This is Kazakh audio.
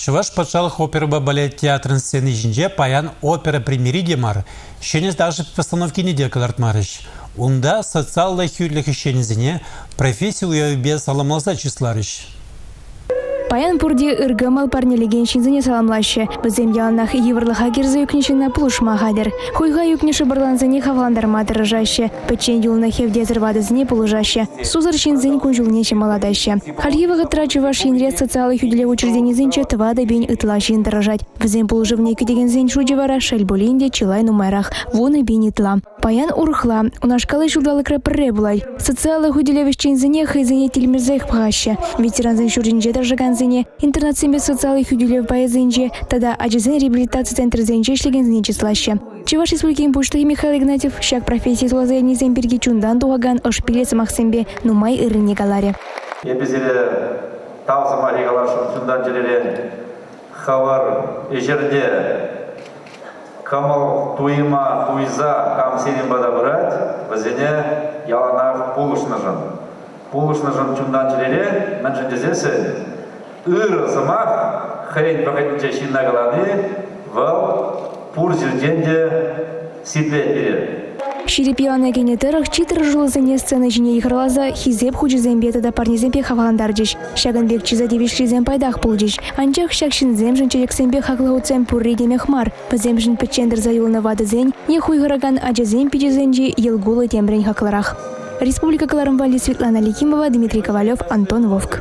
Чуваш патшалық опера балет театрын сцены жинже паян опера премьери демар. Шенес даже постановки не декаларт марыш. Унда социаллы хюрлік шенезіне профессию уявбе саламласа числарыш. Паян пурди ыргымал парнелеген шинзіне саламлашы. Бізем яланах еврлыха керзі юкнешіна пулышма хадыр. Хуйға юкнеші барланзыне хавландарма дырыжашы. Печен юлна хевде зірвадызіне пулыжашы. Сузыр шинзін күнжулнеше маладашы. Хальевығы трачыва шинре социалы хүделе учрежденізінче твада бен ытла шин дырыжать. Бізем пулыжывне күдеген зін шуджевара шельбулинде чилай нумайрах. Вуны бен. Паян урхла. Унашкалы шудалы крапырре булай. Социалы хүделе вещензіне хайзіне телмірзех пғашы. Ветеранзын шуржинже дыржыган зене интернат семье социалый хюдюлев байзенже, тогда аджизен реабилитация центр зенже шлеген зенечеслаще. Чеваш республикин пуштыги Михаил Игнатьев, шак профессии злозаяни земберги чундан дуаган ошпилец махсембе, нумай ырыне галаре. Ебезеле талзыма регалашын чундан желере хавар ежерде камал туйма туйза кам сенен бада брать, вазене яланах пулышнажын. Пулышнажын чундан желере, мәнжін дезесі, ыр замах хрень пакетинче шиннагаланы вал пур сидлет берер. Ширипиана генетырых читыр жылызыне сцена жіне ихрлаза хизеп хучизем беті да парнеземпе хаваландар жеш. Шагынбек чиза девишлизем пайдах пул жеш. Анчах шакшинзем жынчелексембе хаклауцем пурри демехмар. Пыземжін печендір заюлны вадызен, ехуйғыраган аджазем пичизенжи елгулы тембрень хакларах. Республика Каларымвали Светлана Ликимова, Дмитрий Ковалев, Антон Вовк.